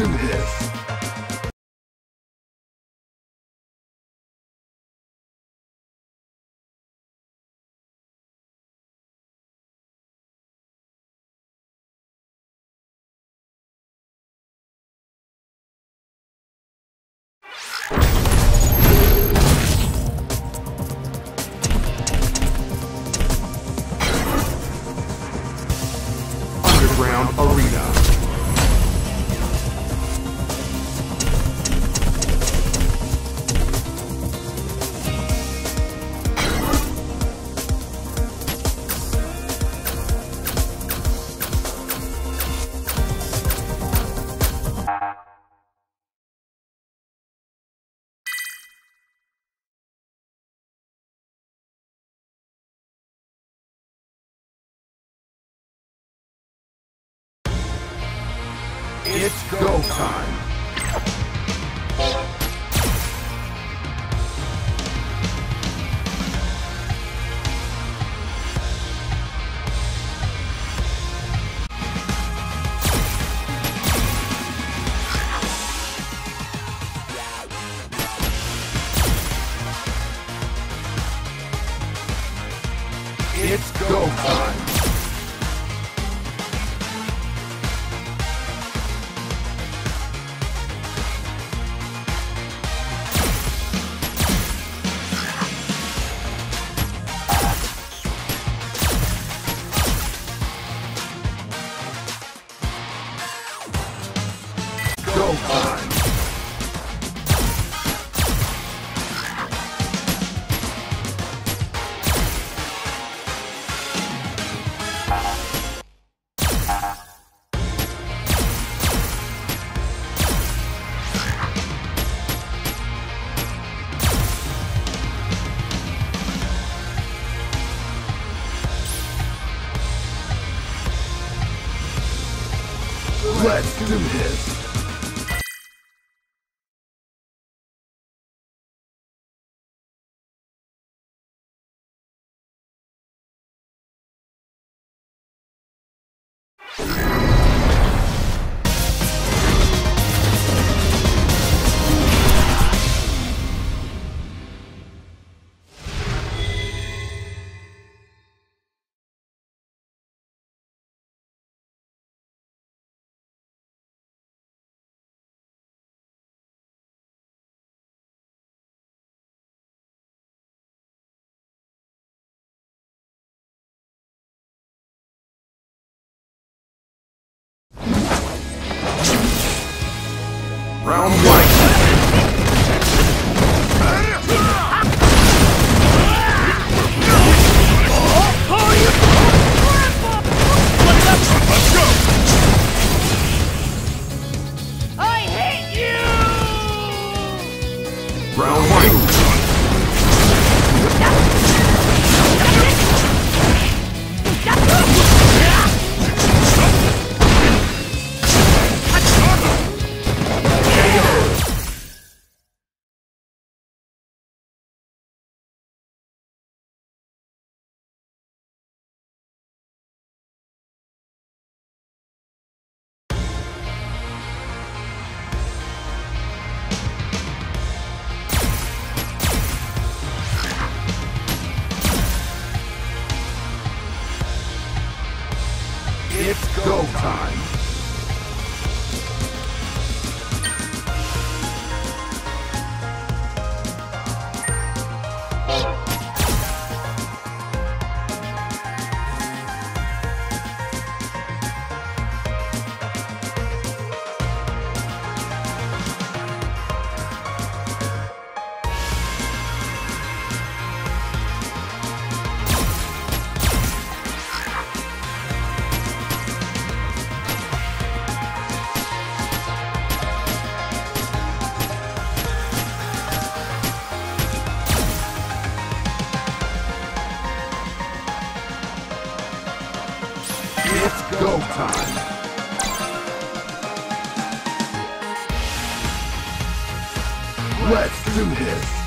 Do this. It's go time. It's go time. Let's do this. Round. Do this.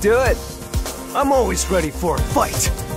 Let's do it. I'm always ready for a fight.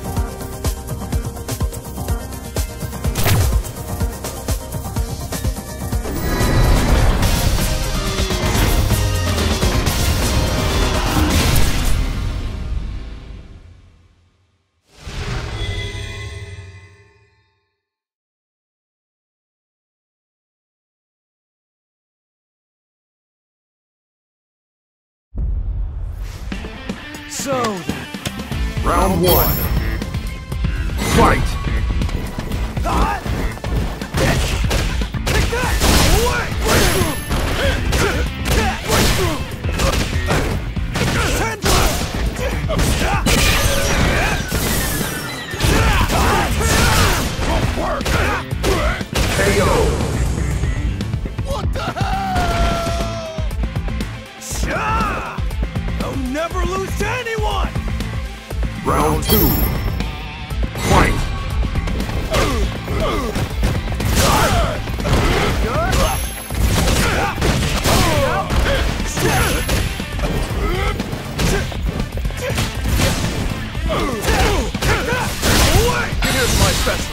Lose to anyone! Round two. Fight! Here's my special.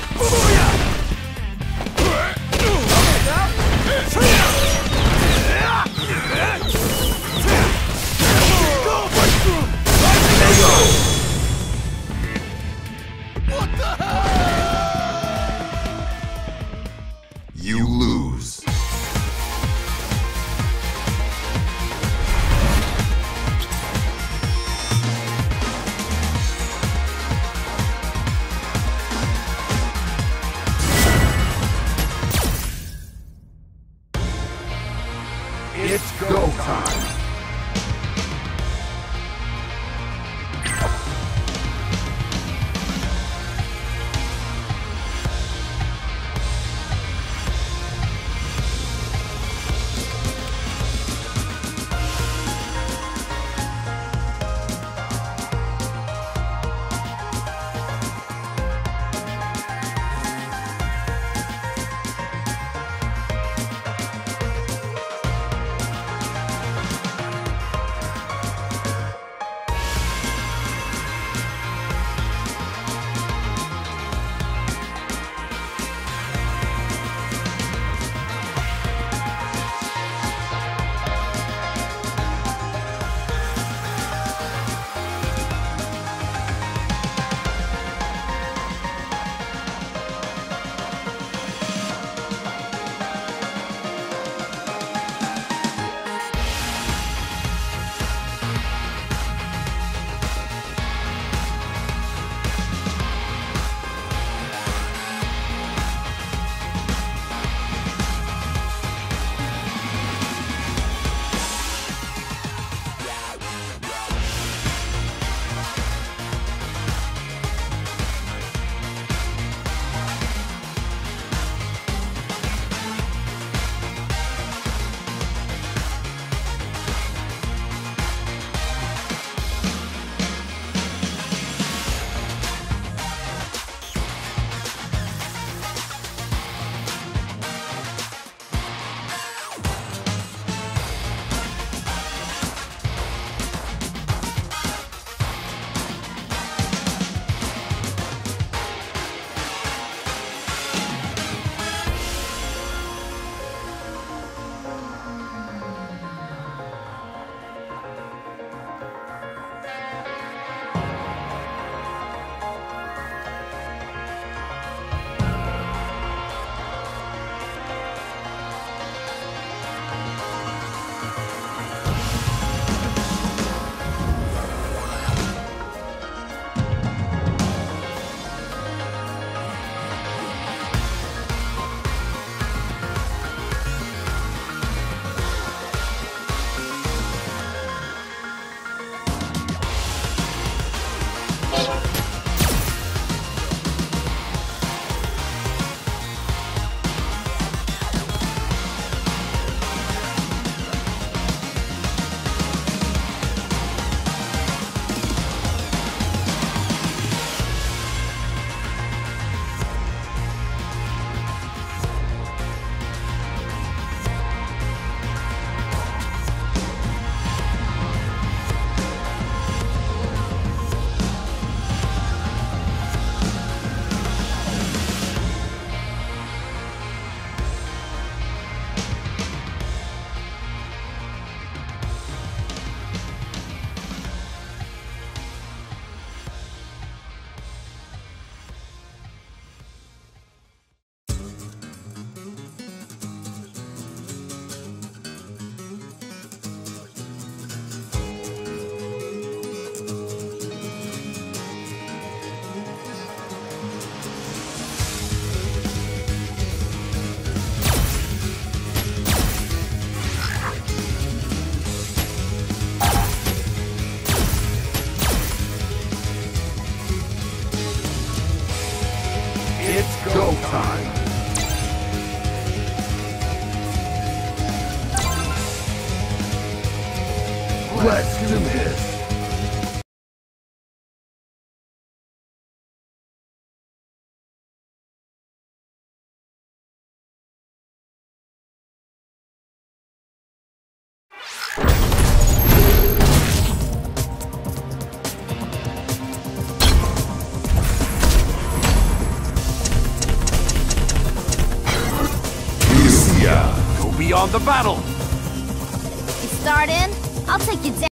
time. Beyond the battle! You start in, I'll take you down.